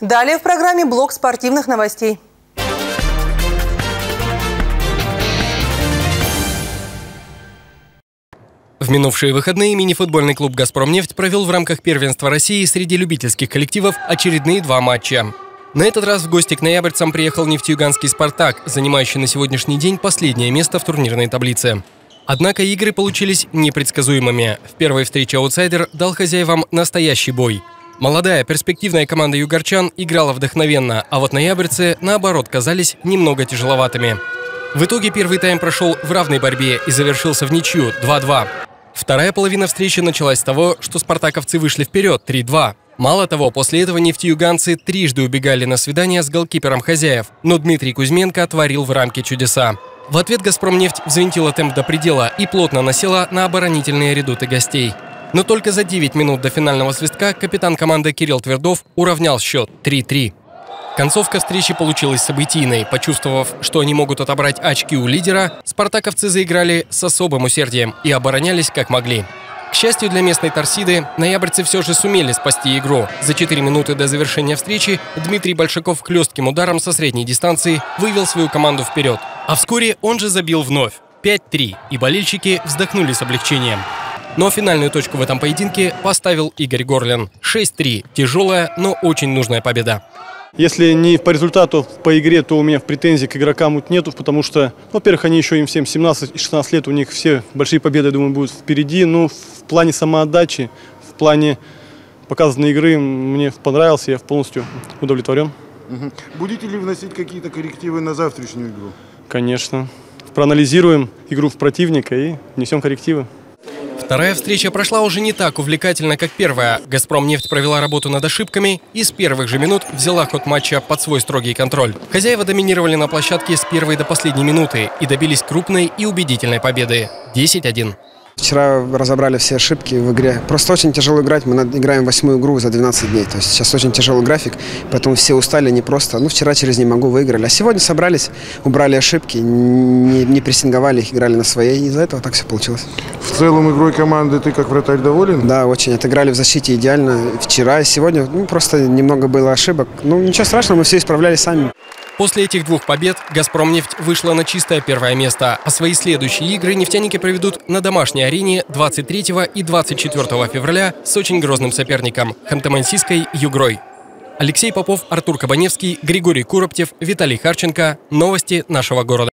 Далее в программе блок спортивных новостей. В минувшие выходные мини-футбольный клуб «Газпромнефть» провел в рамках первенства России среди любительских коллективов очередные два матча. На этот раз в гости к ноябрьцам приехал нефтеюганский «Спартак», занимающий на сегодняшний день последнее место в турнирной таблице. Однако игры получились непредсказуемыми. В первой встрече аутсайдер дал хозяевам настоящий бой. Молодая, перспективная команда югорчан играла вдохновенно, а вот ноябрьцы, наоборот, казались немного тяжеловатыми. В итоге первый тайм прошел в равной борьбе и завершился в ничью 2-2. Вторая половина встречи началась с того, что спартаковцы вышли вперед 3-2. Мало того, после этого нефтеюганцы трижды убегали на свидание с голкипером хозяев, но Дмитрий Кузьменко творил в рамке чудеса. В ответ «Газпромнефть» взвинтила темп до предела и плотно насела на оборонительные редуты гостей. Но только за 9 минут до финального свистка капитан команды Кирилл Твердов уравнял счет 3-3. Концовка встречи получилась событийной. Почувствовав, что они могут отобрать очки у лидера, спартаковцы заиграли с особым усердием и оборонялись как могли. К счастью для местной торсиды, ноябрьцы все же сумели спасти игру. За 4 минуты до завершения встречи Дмитрий Большаков хлестким ударом со средней дистанции вывел свою команду вперед. А вскоре он же забил вновь. 5-3, и болельщики вздохнули с облегчением. Но финальную точку в этом поединке поставил Игорь Горлин. 6-3. Тяжелая, но очень нужная победа. Если не по результату, по игре, то у меня претензий к игрокам нету, потому что, во-первых, они еще им всем 17 и 16 лет, у них все большие победы, я думаю, будут впереди. Но в плане самоотдачи, в плане показанной игры мне понравился, я полностью удовлетворен. Будете ли вносить какие-то коррективы на завтрашнюю игру? Конечно. Проанализируем игру в противника и внесем коррективы. Вторая встреча прошла уже не так увлекательно, как первая. «Газпромнефть» провела работу над ошибками и с первых же минут взяла ход матча под свой строгий контроль. Хозяева доминировали на площадке с первой до последней минуты и добились крупной и убедительной победы. 10-1. Вчера разобрали все ошибки в игре. Просто очень тяжело играть. Мы играем восьмую игру за 12 дней. То есть сейчас очень тяжелый график, поэтому все устали не просто. Ну, вчера через не могу выиграли. А сегодня собрались, убрали ошибки, не, не прессинговали их, играли на своей. Из-за этого так все получилось. В целом игрой команды ты как вратарь доволен? Да, очень. Отыграли в защите идеально. Вчера и сегодня ну, просто немного было ошибок. Ну, ничего страшного, мы все исправляли сами. После этих двух побед «Газпромнефть» вышла на чистое первое место, а свои следующие игры нефтяники проведут на домашней арене 23 и 24 февраля с очень грозным соперником – Ханты-Мансийской «Югрой». Алексей Попов, Артур Кабаневский, Григорий Куроптев, Виталий Харченко. Новости нашего города.